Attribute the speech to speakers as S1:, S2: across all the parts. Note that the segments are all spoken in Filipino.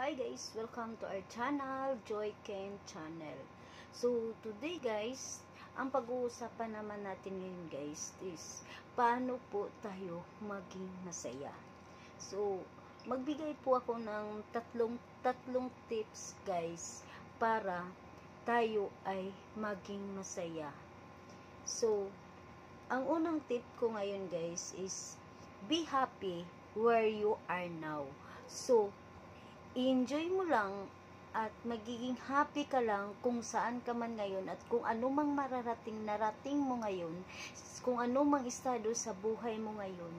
S1: Hi guys, welcome to our channel, Joy Ken Channel. So, today guys, ang pag-uusapan naman natin ngayon guys is paano po tayo maging masaya. So, magbigay po ako ng tatlong tatlong tips guys para tayo ay maging masaya. So, ang unang tip ko ngayon guys is be happy where you are now. So, enjoy mo lang at magiging happy ka lang kung saan ka man ngayon at kung ano mang mararating narating mo ngayon, kung ano mang estado sa buhay mo ngayon,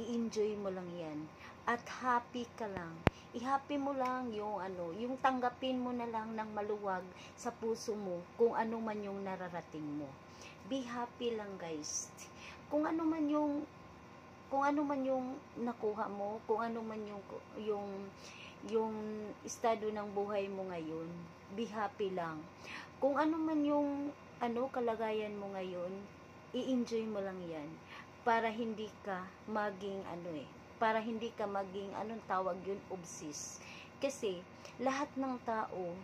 S1: i-enjoy mo lang yan. At happy ka lang. I-happy mo lang yung ano, yung tanggapin mo na lang ng maluwag sa puso mo kung ano man yung nararating mo. Be happy lang guys. Kung ano man yung kung ano man yung nakuha mo, kung ano man yung yung yung estado ng buhay mo ngayon, be happy lang. Kung ano man yung ano kalagayan mo ngayon, i-enjoy mo lang 'yan para hindi ka maging ano eh, para hindi ka maging anong tawag yun, obsess. Kasi lahat ng tao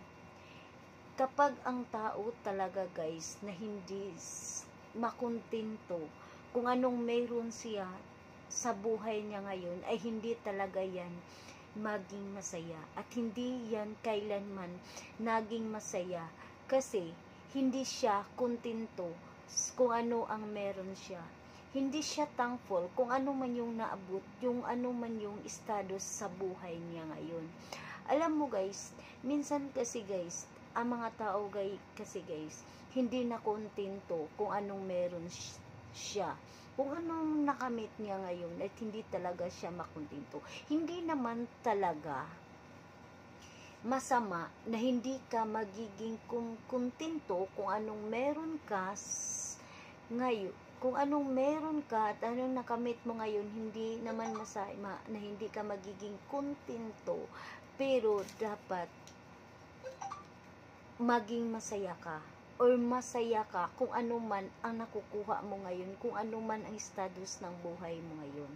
S1: kapag ang tao talaga guys na hindi makontento kung anong mayroon siya sa buhay niya ngayon ay hindi talaga yan maging masaya. At hindi yan kailanman naging masaya. Kasi hindi siya kontento kung ano ang meron siya. Hindi siya thankful kung ano man yung naabot yung ano man yung estado sa buhay niya ngayon. Alam mo guys minsan kasi guys ang mga tao guys kasi guys hindi na kontento kung anong meron siya kung anong nakamit niya ngayon at hindi talaga siya makontento. Hindi naman talaga masama na hindi ka magiging kontento kung anong meron ka ngayon. Kung anong meron ka at anong nakamit mo ngayon, hindi naman masama na hindi ka magiging kontento. Pero dapat maging masaya ka or masaya ka kung ano man ang nakukuha mo ngayon, kung ano man ang status ng buhay mo ngayon.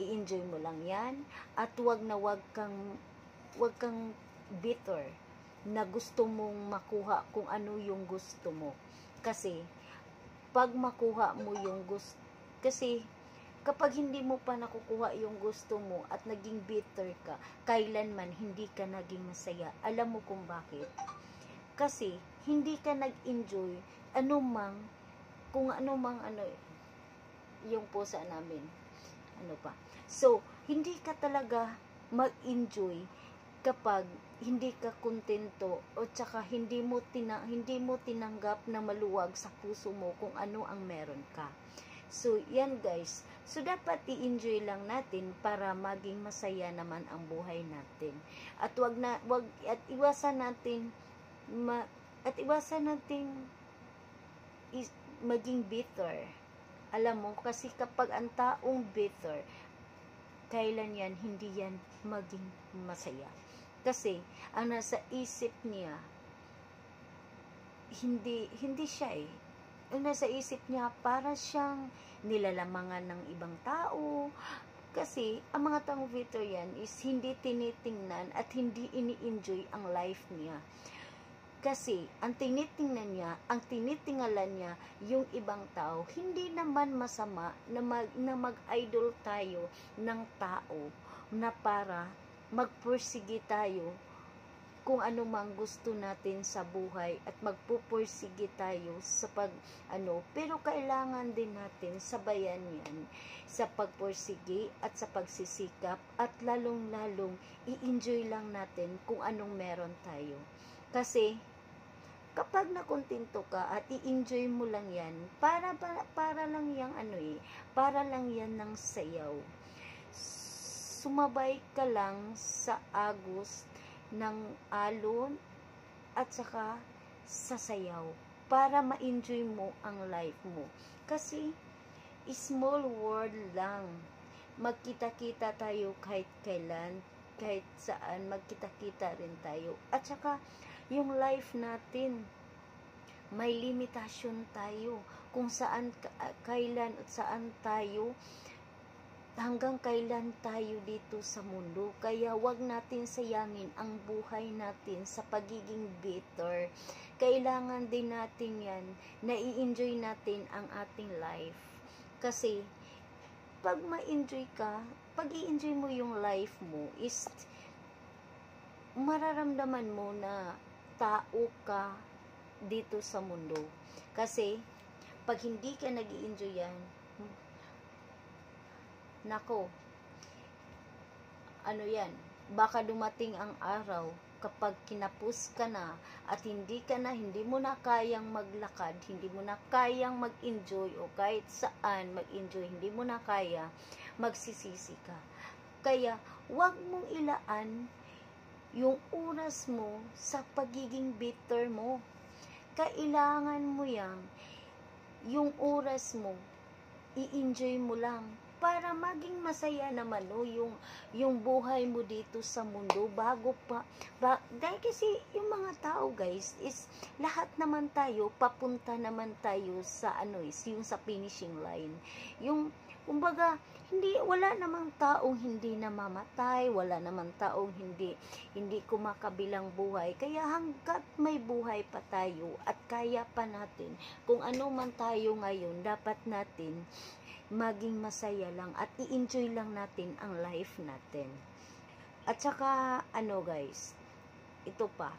S1: I-enjoy mo lang yan at wag na wag kang wag kang bitter na gusto mong makuha kung ano yung gusto mo. Kasi pag makuha mo yung gusto kasi kapag hindi mo pa nakukuha yung gusto mo at naging bitter ka, kailanman hindi ka naging masaya. Alam mo kung bakit? Kasi hindi ka nag-enjoy anumang kung anumang ano yung pusa namin. Ano pa. So hindi ka talaga mag-enjoy kapag hindi ka kontento o tsaka hindi mo tina, hindi mo tinanggap na maluwag sa puso mo kung ano ang meron ka. So yan guys. So dapat i-enjoy lang natin para maging masaya naman ang buhay natin. At wag na wag at iwasan natin ma, at iwasan nating is, maging bitter. Alam mo, kasi kapag ang taong bitter, kailan yan, hindi yan maging masaya. Kasi, ang nasa isip niya, hindi, hindi siya eh. Ang nasa isip niya, para siyang nilalamangan ng ibang tao. Kasi, ang mga taong bitter yan is hindi tinitingnan at hindi ini-enjoy ang life niya kasi, ang tinitingnan niya, ang tinitingalan niya, yung ibang tao, hindi naman masama na, mag, na mag-idol tayo ng tao na para magpursige tayo kung ano mang gusto natin sa buhay at magpupursige tayo sa pag ano pero kailangan din natin sabayan yan sa pagpursige at sa pagsisikap at lalong lalong i-enjoy lang natin kung anong meron tayo kasi, kapag nakontento ka at i-enjoy mo lang yan, para, para, para lang yang ano eh, para lang yan ng sayaw. Sumabay ka lang sa agos ng alon at saka sa sayaw para ma-enjoy mo ang life mo. Kasi, small world lang. Magkita-kita tayo kahit kailan, kahit saan, magkita-kita rin tayo. At saka, yung life natin may limitasyon tayo kung saan kailan at saan tayo hanggang kailan tayo dito sa mundo. Kaya wag natin sayangin ang buhay natin sa pagiging bitter. Kailangan din natin yan na i-enjoy natin ang ating life. Kasi pag ma-enjoy ka, pag i-enjoy mo yung life mo is mararamdaman mo na tao ka dito sa mundo. Kasi pag hindi ka nag enjoy yan, nako, ano yan, baka dumating ang araw kapag kinapos ka na at hindi ka na, hindi mo na kayang maglakad, hindi mo na kayang mag-enjoy o kahit saan mag-enjoy, hindi mo na kaya, magsisisi ka. Kaya, wag mong ilaan yung oras mo sa pagiging bitter mo. Kailangan mo yan, yung oras mo, i-enjoy mo lang para maging masaya naman no yung yung buhay mo dito sa mundo bago pa ba, dahil kasi yung mga tao guys is lahat naman tayo papunta naman tayo sa ano is yung sa finishing line yung kumbaga hindi wala namang taong hindi namamatay, wala namang taong hindi hindi kumakabilang buhay. Kaya hangga't may buhay pa tayo at kaya pa natin kung ano man tayo ngayon, dapat natin maging masaya lang at i-enjoy lang natin ang life natin. At saka, ano guys, ito pa,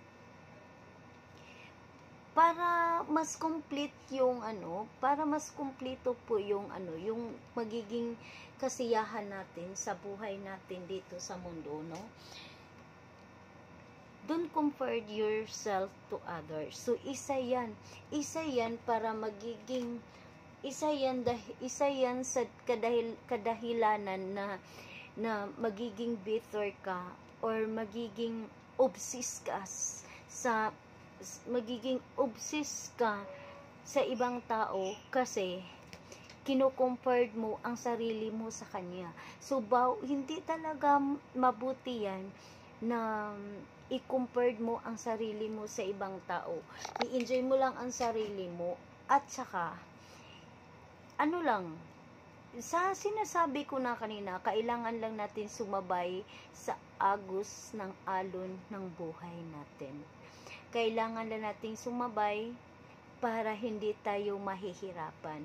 S1: para mas complete yung ano, para mas kumpleto po yung ano, yung magiging kasiyahan natin sa buhay natin dito sa mundo, no? Don't compare yourself to others. So, isa yan. Isa yan para magiging isa yan isa yan sa kadahil kadahilanan na na magiging bitter ka or magiging obsessed ka sa magiging obsessed ka sa ibang tao kasi kino-compared mo ang sarili mo sa kanya. So, baw, hindi talaga mabuti yan na i-compared mo ang sarili mo sa ibang tao. I-enjoy mo lang ang sarili mo at saka ano lang, sa sinasabi ko na kanina, kailangan lang natin sumabay sa agos ng alon ng buhay natin. Kailangan lang natin sumabay para hindi tayo mahihirapan.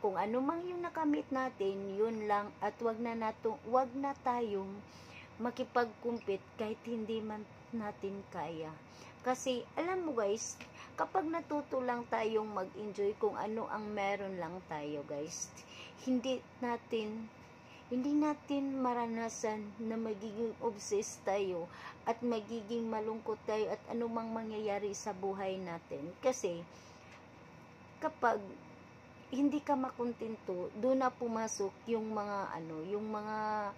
S1: Kung ano mang yung nakamit natin, yun lang at wag na nato, wag na tayong makipagkumpit kahit hindi man natin kaya. Kasi alam mo guys, kapag natuto lang tayong mag-enjoy kung ano ang meron lang tayo guys hindi natin hindi natin maranasan na magiging obsessed tayo at magiging malungkot tayo at anumang mangyayari sa buhay natin kasi kapag hindi ka makontento doon na pumasok yung mga ano yung mga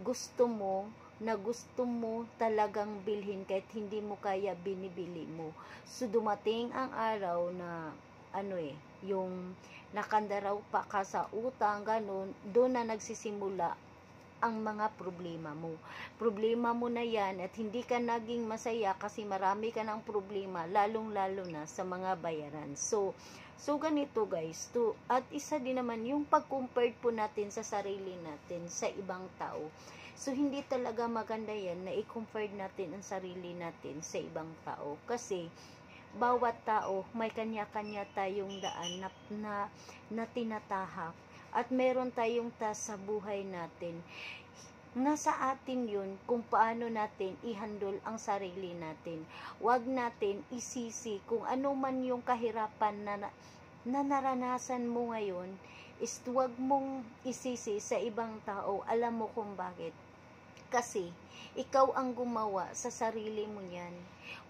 S1: gusto mo na gusto mo talagang bilhin kahit hindi mo kaya binibili mo. So, dumating ang araw na, ano eh, yung nakandaraw pa ka sa utang, ganun, doon na nagsisimula ang mga problema mo. Problema mo na yan at hindi ka naging masaya kasi marami ka ng problema, lalong-lalo na sa mga bayaran. So, so ganito guys, to, at isa din naman yung pag-compare po natin sa sarili natin sa ibang tao So, hindi talaga maganda yan na i-compare natin ang sarili natin sa ibang tao. Kasi, bawat tao, may kanya-kanya tayong daan na, na, na tinatahak. At meron tayong tas sa buhay natin. Nasa atin yun kung paano natin ihandle ang sarili natin. Huwag natin isisi kung ano man yung kahirapan na, na naranasan mo ngayon, is huwag mong isisi sa ibang tao. Alam mo kung bakit kasi, ikaw ang gumawa sa sarili mo yan.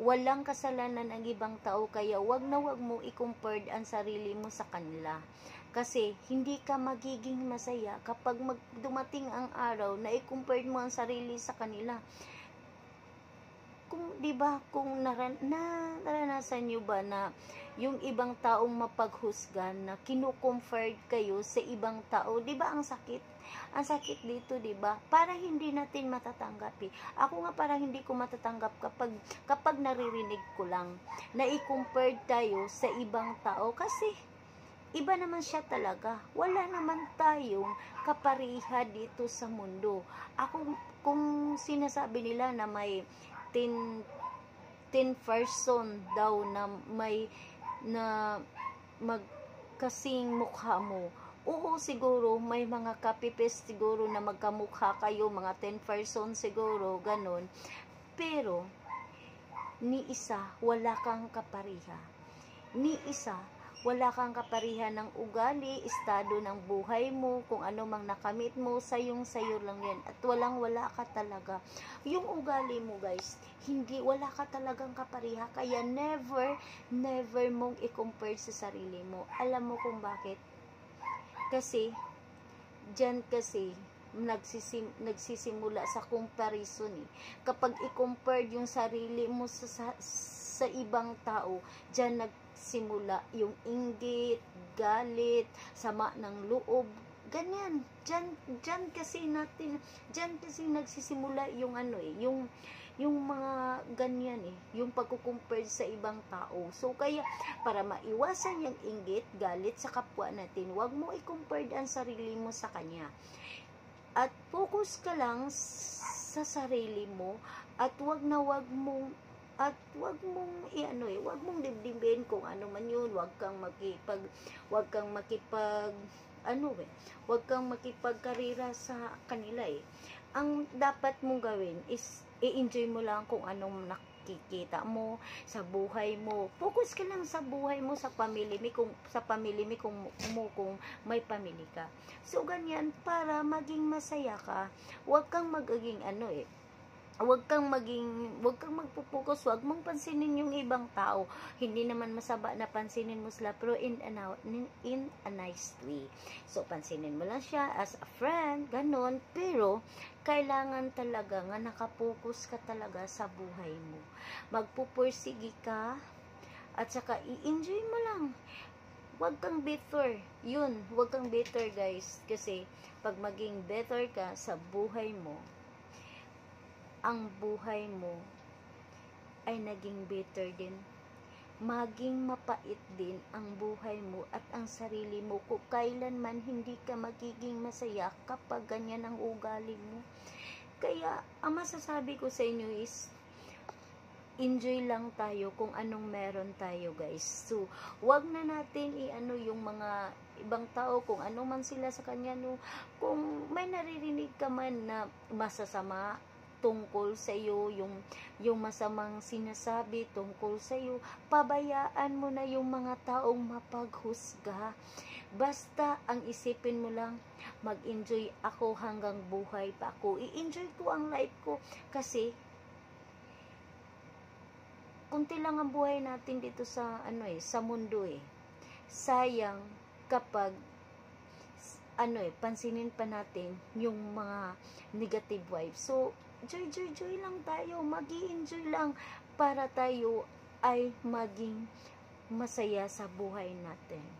S1: Walang kasalanan ang ibang tao, kaya wag na wag mo i-compare ang sarili mo sa kanila. Kasi, hindi ka magiging masaya kapag dumating ang araw na i-compare mo ang sarili sa kanila kung 'di ba kung naran, na naranasan niyo ba na yung ibang taong mapaghusgan na kino-convert kayo sa ibang tao, 'di ba ang sakit? Ang sakit dito, 'di ba? Para hindi natin matatanggap. Eh. Ako nga para hindi ko matatanggap kapag kapag naririnig ko lang na i-compare tayo sa ibang tao kasi iba naman siya talaga. Wala naman tayong kapariha dito sa mundo. Ako, kung sinasabi nila na may 10, 10 person daw na may na magkasing mukha mo, Oo, siguro, may mga copy-paste siguro na magkamukha kayo, mga 10 person siguro, ganun. Pero, ni isa, wala kang kapariha. Ni isa, wala kang kaparihan ng ugali, estado ng buhay mo, kung ano mang nakamit mo, sayong sayo lang yan. At walang wala ka talaga. Yung ugali mo guys, hindi, wala ka talagang kapariha. Kaya never, never mong i-compare sa sarili mo. Alam mo kung bakit? Kasi, dyan kasi, nagsisim, nagsisimula sa comparison eh. Kapag i-compare yung sarili mo sa, sa, sa ibang tao, dyan nagsimula yung inggit, galit, sama ng loob, ganyan. Dyan, dyan kasi natin, dyan kasi nagsisimula yung ano eh, yung, yung mga ganyan eh, yung pagkukumpare sa ibang tao. So, kaya, para maiwasan yung inggit, galit sa kapwa natin, wag mo i-compare ang sarili mo sa kanya. At focus ka lang sa sarili mo, at wag na wag mong at wag mong iano eh, wag mong dibdibin kung ano man yun, wag kang makipag wag kang makipag ano eh, wag kang makipagkarira sa kanila eh. Ang dapat mong gawin is i-enjoy mo lang kung anong nakikita mo sa buhay mo. Focus ka lang sa buhay mo, sa pamilya mo, kung, sa pamilya mo kung, mo kung may pamilya ka. So, ganyan, para maging masaya ka, huwag kang magiging ano eh, huwag kang maging, huwag kang magpupokus, huwag mong pansinin yung ibang tao. Hindi naman masaba na pansinin mo sila, pero in a, in a nice way. So, pansinin mo lang siya as a friend, ganun, pero, kailangan talaga nga nakapokus ka talaga sa buhay mo. Magpupursigi ka, at saka i-enjoy mo lang. Huwag kang bitter. Yun, huwag kang bitter guys. Kasi, pag maging better ka sa buhay mo, ang buhay mo ay naging better din. Maging mapait din ang buhay mo at ang sarili mo kung kailanman hindi ka magiging masaya kapag ganyan ang ugali mo. Kaya, ang masasabi ko sa inyo is, enjoy lang tayo kung anong meron tayo guys. So, wag na natin i-ano yung mga ibang tao kung ano man sila sa kanya no. Kung may naririnig ka man na masasama tungkol sa iyo, yung, yung masamang sinasabi tungkol sa iyo, pabayaan mo na yung mga taong mapaghusga. Basta ang isipin mo lang, mag-enjoy ako hanggang buhay pa ako. I-enjoy ko ang life ko kasi kunti lang ang buhay natin dito sa ano eh, sa mundo eh. Sayang kapag ano eh, pansinin pa natin yung mga negative vibes. So, joy, joy, joy lang tayo. mag enjoy lang para tayo ay maging masaya sa buhay natin.